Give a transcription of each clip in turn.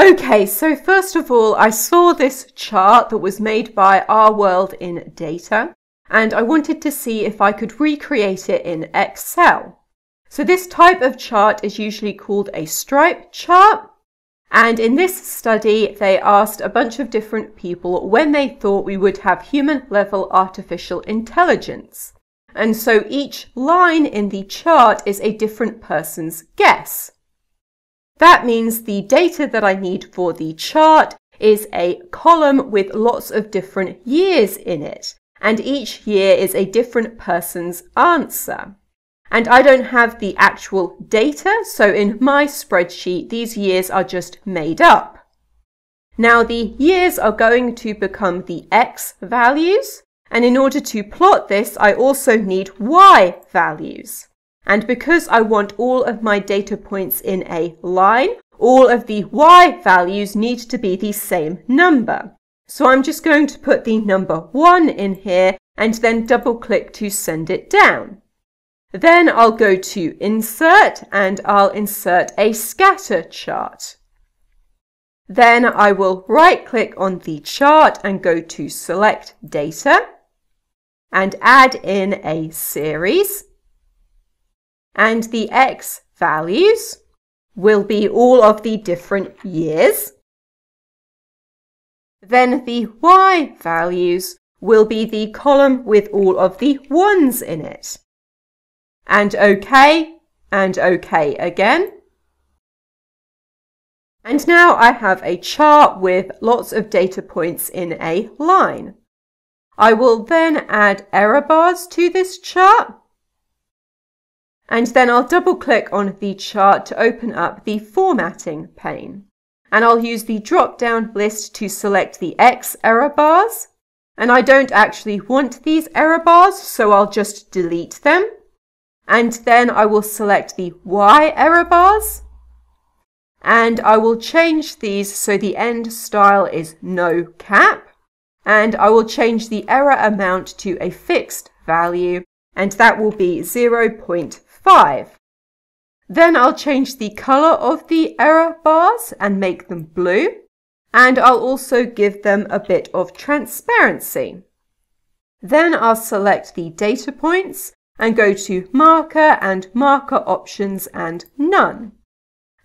Okay, so first of all, I saw this chart that was made by Our World in Data, and I wanted to see if I could recreate it in Excel. So this type of chart is usually called a stripe chart. And in this study, they asked a bunch of different people when they thought we would have human level artificial intelligence. And so each line in the chart is a different person's guess. That means the data that I need for the chart is a column with lots of different years in it, and each year is a different person's answer. And I don't have the actual data, so in my spreadsheet, these years are just made up. Now the years are going to become the x values, and in order to plot this, I also need y values. And because I want all of my data points in a line, all of the y values need to be the same number. So I'm just going to put the number 1 in here and then double click to send it down. Then I'll go to Insert and I'll insert a scatter chart. Then I will right click on the chart and go to Select Data and add in a series and the x values will be all of the different years. Then the y values will be the column with all of the ones in it. And OK, and OK again. And now I have a chart with lots of data points in a line. I will then add error bars to this chart and then I'll double click on the chart to open up the formatting pane. And I'll use the drop down list to select the X error bars. And I don't actually want these error bars, so I'll just delete them. And then I will select the Y error bars. And I will change these so the end style is no cap. And I will change the error amount to a fixed value, and that will be 0.5. 5. Then I'll change the color of the error bars and make them blue. And I'll also give them a bit of transparency. Then I'll select the data points and go to marker and marker options and none.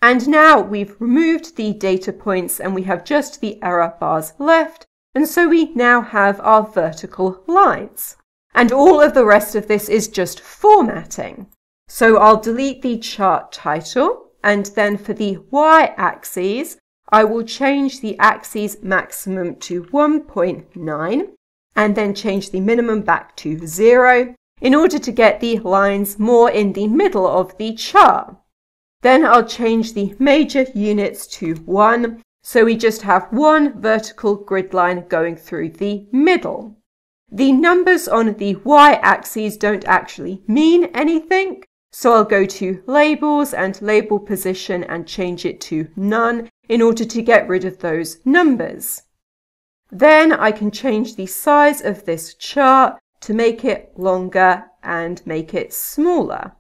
And now we've removed the data points and we have just the error bars left. And so we now have our vertical lines. And all of the rest of this is just formatting. So I'll delete the chart title and then for the y-axis, I will change the axis maximum to 1.9 and then change the minimum back to 0 in order to get the lines more in the middle of the chart. Then I'll change the major units to 1 so we just have one vertical grid line going through the middle. The numbers on the y-axis don't actually mean anything, so I'll go to labels and label position and change it to none in order to get rid of those numbers. Then I can change the size of this chart to make it longer and make it smaller.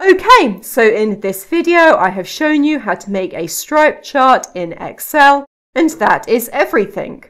Okay, so in this video I have shown you how to make a stripe chart in Excel and that is everything.